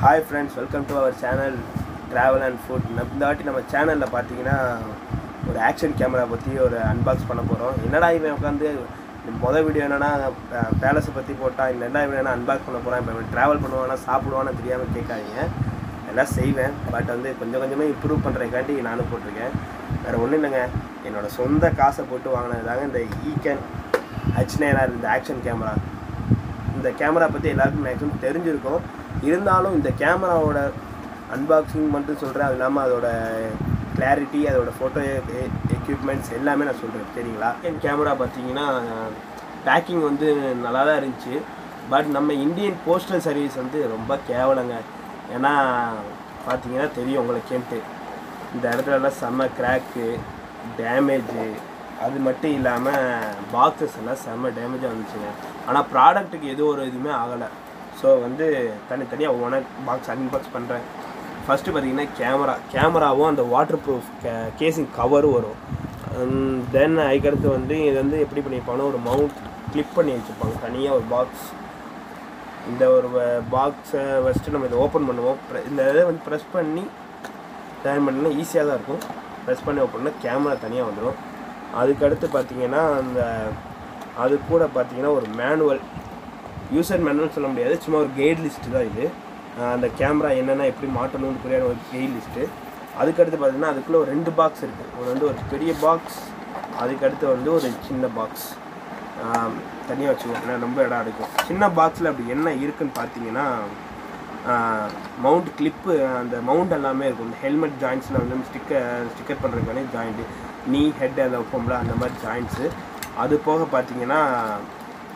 Hi friends welcome to our channel travel and food இந்த வாட்டி நம்ம சேனலில் பார்த்தீங்கன்னா ஒரு ஆக்ஷன் கேமரா பற்றி ஒரு அன்பாக்ஸ் பண்ண போகிறோம் என்னடா இவன் உட்காந்து மொதல் வீடியோ என்னென்னா பேலஸை பற்றி போட்டால் இந்த ரெண்டாவது வீடியோ அன்பாக்ஸ் பண்ண போகிறான் இப்போ இவன் ட்ராவல் பண்ணுவானா சாப்பிடுவான்னு தெரியாமல் கேட்காதீங்க. எல்லாம் செய்வேன் பட் வந்து கொஞ்சம் கொஞ்சமாக இம்ப்ரூவ் பண்ணுறதுக்காண்டி நானும் போட்டிருக்கேன். வேறு ஒன்றும் இல்லைங்க. என்னோட சொந்த காசை போட்டு வாங்கினது தாங்க இந்த ஈகன் ஹச் நைனார் இந்த ஆக்ஷன் கேமரா இந்த கேமரா பற்றி எல்லாருக்கும் மேக்ஸிமம் தெரிஞ்சிருக்கும். இருந்தாலும் இந்த கேமராவோட அன்பாக்சிங் மட்டும் சொல்கிறேன் அது இல்லாமல் அதோட கிளாரிட்டி அதோட ஃபோட்டோ எக்யூப்மெண்ட்ஸ் e-, எல்லாமே நான் சொல்கிறேன் சரிங்களா? என் கேமரா பார்த்தீங்கன்னா பேக்கிங் வந்து நல்லா தான் இருந்துச்சு. பட் நம்ம இந்தியன் போஸ்டல் சர்வீஸ் வந்து ரொம்ப கேவலங்க. ஏன்னா பார்த்தீங்கன்னா தெரியும் உங்களுக்கேன்ட்டு இந்த இடத்துலலாம் செம்ம கிராக்கு டேமேஜு அது மட்டும் இல்லாமல் பாக்ஸஸ் எல்லாம் செம்ம டேமேஜாக வந்துச்சுங்க ஆனால் ப்ராடக்ட்டுக்கு எதுவும் ஒரு இதுவுமே ஆகலை. ஸோ வந்து தனித்தனியாக ஒவ்வொன்றா பாக்ஸ் அன்பாக்ஸ் பண்ணுறேன் ஃபஸ்ட்டு பார்த்தீங்கன்னா கேமரா கேமராவும் அந்த வாட்டர் ப்ரூஃப் கே கேசிங் கவரும் வரும் தென் அதுக்கடுத்து வந்து இது வந்து எப்படி பண்ணியிருப்பாங்கன்னா ஒரு மவுண்ட் கிளிப் பண்ணி வச்சுருப்பாங்க. தனியாக ஒரு பாக்ஸ் இந்த ஒரு பாக்ஸை ஃபஸ்ட்டு நம்ம இதை ஓப்பன் பண்ணுவோம். இந்த இதை வந்து ப்ரெஸ் பண்ணி டேன் பண்ணினா ஈஸியாக தான் இருக்கும். ப்ரெஸ் பண்ணி ஓப்பன் பண்ணால் கேமரா தனியாக வந்துடும் அதுக்கடுத்து பார்த்தீங்கன்னா அந்த அது கூட பார்த்தீங்கன்னா ஒரு மேனுவல் யூசர் மேனுவல் சொல்ல முடியாது சும்மா ஒரு கைட் லிஸ்ட்டு தான் இது. அந்த கேமரா என்னென்ன எப்படி மாட்டணும்னு புரியாத ஒரு கைட் லிஸ்ட்டு அதுக்கடுத்து பார்த்தீங்கன்னா அதுக்குள்ளே ஒரு ரெண்டு பாக்ஸ் இருக்குது ஒரு வந்து ஒரு பெரிய பாக்ஸ் அதுக்கடுத்து வந்து ஒரு சின்ன பாக்ஸ் தனியாக வச்சுக்கோங்க ஏன்னா ரொம்ப இடம் எடுக்கும். சின்ன பாக்ஸில் அப்படி என்ன இருக்குன்னு பார்த்தீங்கன்னா மவுண்ட் கிளிப்பு அந்த மவுண்ட் எல்லாமே இருக்கும். இந்த ஹெல்மெட் ஜாயின்ஸில் வந்து ஸ்டிக்கர் ஸ்டிக்கர் பண்ணுறதுக்கானே ஜாயிண்ட்டு நீ ஹெட் அதை வைப்போம்ல அந்த மாதிரி ஜாயின்ட்ஸு அது போக பார்த்தீங்கன்னா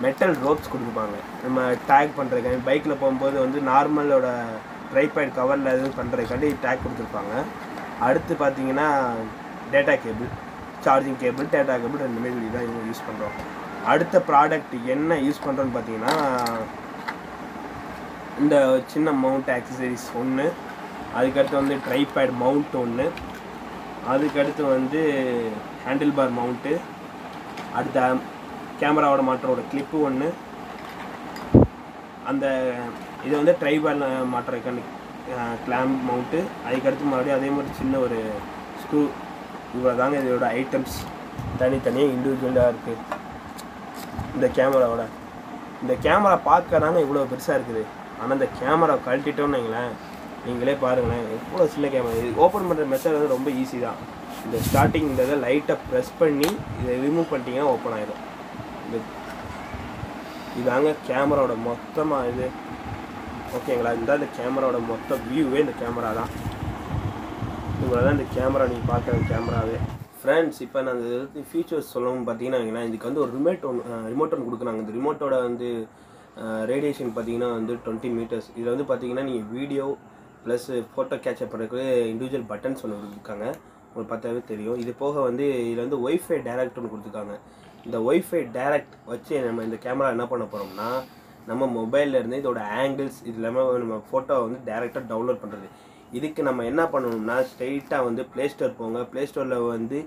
மெட்டல் ரோப்ஸ் கொடுத்துருப்பாங்க நம்ம டேக் பண்ணுறதுக்காண்டி பைக்கில் போகும்போது வந்து நார்மலோட ட்ரைபேட் கவரில் எதுவும் பண்ணுறதுக்காண்டி டேக் கொடுத்துருப்பாங்க. அடுத்து பார்த்தீங்கன்னா data cable charging cable data cable ரெண்டுமே இப்படி தான் இவங்க யூஸ் பண்ணுறோம் அடுத்த ப்ராடக்ட் என்ன யூஸ் பண்ணுறோன்னு பார்த்தீங்கன்னா இந்த சின்ன மவுண்ட் ஆக்சசரிஸ் ஒன்று அதுக்கடுத்து வந்து ட்ரைபேட் மவுண்ட் ஒன்று அதுக்கடுத்து வந்து ஹேண்டில் பார் மவுண்ட்டு அடுத்த கேமராவோட மாற்றோட கிளிப்பு ஒன்று அந்த இது வந்து ட்ரைபேட் மாட்டுறதுக்கான கிளாம்ப் மவுண்ட்டு அதுக்கடுத்து மறுபடியும் அதே மாதிரி சின்ன ஒரு ஸ்க்ரூ இவ்வளோ தாங்க இதோட ஐட்டம்ஸ் தனித்தனியாக இண்டிவிஜுவலாக இருக்குது இந்த கேமராவோட இந்த கேமரா பார்க்க தாங்க இவ்வளோ பெருசாக இருக்குது. ஆனால் இந்த கேமரா கழட்டிட்டோம்னு வைங்களேன் நீங்களே பாருங்களேன். எவ்வளோ சின்ன கேமரா இது ஓப்பன் பண்ணுற மெத்தட் வந்து ரொம்ப ஈஸி தான். இந்த ஸ்டார்டிங் இந்த இதை லைட்டாக ப்ரெஸ் பண்ணி இதை ரிமூவ் பண்ணிட்டீங்கன்னா ஓப்பன் ஆகிடும் இந்த இதாங்க கேமராவோட மொத்தமாக இது. ஓகேங்களா இந்த இந்த கேமராவோட மொத்த வியூவே இந்த கேமரா தான். உங்களை தான் இந்த கேமரா நீங்கள் பார்க்குற கேமராவே ஃப்ரெண்ட்ஸ் இப்போ நான் இந்த ஃபீச்சர்ஸ் சொல்லவும் பார்த்தீங்கன்னா வைங்களேன், இதுக்கு வந்து ஒரு ரிமோட் ஒன்று ரிமோட் ஒன்று கொடுக்குறாங்க. இந்த ரிமோட்டோட வந்து ரேடியேஷன் பார்த்தீங்கன்னா வந்து டுவெண்ட்டி மீட்டர்ஸ் இதில் வந்து பார்த்தீங்கன்னா நீங்கள் video plus photo catch up பண்ணுறதுக்கு இண்டிவிஜுவல் பட்டன்ஸ் ஒன்று கொடுத்துருக்காங்க. உங்களுக்கு பார்த்தாவே தெரியும். இது போக வந்து இதில் வந்து ஒய்ஃபை டேரக்ட் ஒன்று கொடுத்துருக்காங்க. இந்த ஒய்ஃபை டேரக்ட் வச்சு நம்ம இந்த கேமரா என்ன பண்ண போகிறோம்னா நம்ம மொபைல்லேருந்து இதோட ஆங்கிள்ஸ் இது இல்லாமல் நம்ம ஃபோட்டோவை வந்து டேரெக்டாக டவுன்லோட் பண்ணுறது இதுக்கு நம்ம என்ன பண்ணணும்னா ஸ்ட்ரெயிட்டாக வந்து ப்ளே ஸ்டோர் போங்க. ப்ளே ஸ்டோரில் வந்து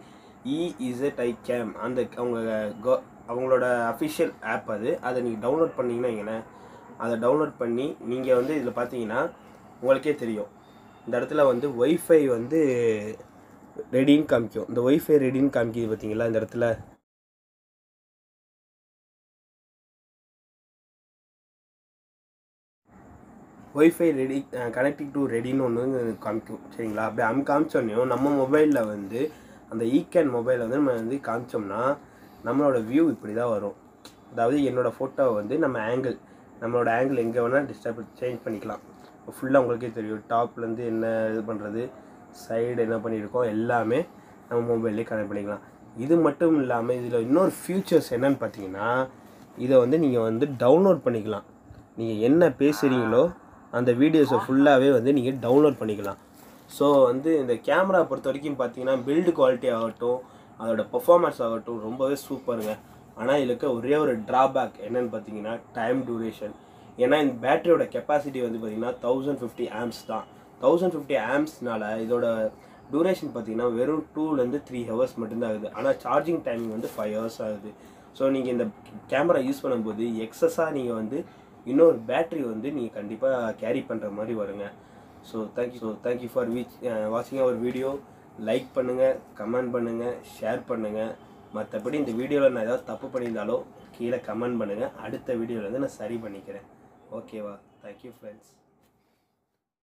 இஇசட் ஐ கேம் அந்த அவங்க கோ அவங்களோட அஃபிஷியல் ஆப் அது. அதை நீங்கள் டவுன்லோட் பண்ணீங்கன்னா வைங்களேன். அதை டவுன்லோட் பண்ணி நீங்கள் வந்து இதில் பார்த்தீங்கன்னா உங்களுக்கே தெரியும். இந்த இடத்துல வந்து ஒய்ஃபை வந்து ரெடின்னு காமிக்கும். இந்த ஒய்ஃபை ரெடின்னு காமிக்குது பார்த்தீங்களா இந்த இடத்துல. ஒய்ஃபை ரெடி கனெக்டிங் டு ரெடின்னு ஒன்று காமிக்கும். சரிங்களா? அப்படி அம் காமிச்சோன்னையும் நம்ம மொபைலில் வந்து அந்த ஈகேன் மொபைலில் வந்து நம்ம வந்து காமிச்சோம்னா நம்மளோட வியூ இப்படி தான் வரும். அதாவது என்னோடய ஃபோட்டோவை வந்து நம்ம ஆங்கிள் நம்மளோட ஆங்கிள் எங்கே வேணால் டிஸ்டர்ப் சேஞ்ச் பண்ணிக்கலாம். ஃபுல்லாக உங்களுக்கே தெரியும் டாப்லேருந்து என்ன இது பண்ணுறது சைடு என்ன பண்ணியிருக்கோம் எல்லாமே நம்ம மொபைல்லே கனெக்ட் பண்ணிக்கலாம். இது மட்டும் இல்லாமல் இதில் இன்னொரு ஃபியூச்சர்ஸ் என்னென்னு பார்த்தீங்கன்னா இதை வந்து நீங்கள் வந்து டவுன்லோட் பண்ணிக்கலாம். நீங்கள் என்ன பேசுகிறீங்களோ அந்த வீடியோஸை ஃபுல்லாகவே வந்து நீங்கள் டவுன்லோட் பண்ணிக்கலாம். ஸோ வந்து இந்த கேமரா பொறுத்த வரைக்கும் பார்த்தீங்கன்னா பில்டு குவாலிட்டி ஆகட்டும் அதோட பர்ஃபார்மன்ஸ் ஆகட்டும் ரொம்பவே சூப்பருங்க ஆனால் இதுக்கு ஒரே ஒரு ட்ராபேக் என்னன்னு பார்த்தீங்கன்னா டைம் டியூரேஷன் ஏன்னா இந்த பேட்டரியோட கெப்பாசிட்டி வந்து பார்த்தீங்கன்னா தௌசண்ட் ஃபிஃப்டி ஆம்ஸ் தான். தௌசண்ட் ஃபிஃப்டி ஆம்ஸ்னால இதோட டூரேஷன் பார்த்தீங்கன்னா வெறும் டூலேருந்து த்ரீ ஹவர்ஸ் மட்டும்தான் ஆகுது. ஆனால் சார்ஜிங் டைமிங் வந்து ஃபைவ் ஹவர்ஸ் ஆகுது. ஸோ நீங்கள் இந்த கேமரா யூஸ் பண்ணும்போது எக்ஸஸாக நீங்கள் வந்து இன்னொரு பேட்டரி வந்து நீங்கள் கண்டிப்பாக கேரி பண்ணுற மாதிரி வருங்க. So thank you so thank you for which வாட்சிங் அவர் வீடியோ லைக் பண்ணுங்கள் கமெண்ட் பண்ணுங்கள் ஷேர் பண்ணுங்கள் மற்றபடி இந்த வீடியோவில் நான் ஏதாவது தப்பு பண்ணியிருந்தாலோ கீழே கமெண்ட் பண்ணுங்கள் அடுத்த வீடியோவில் வந்து நான் சரி பண்ணிக்கிறேன். ஓகேவா தேங்க்யூ ஃப்ரெண்ட்ஸ்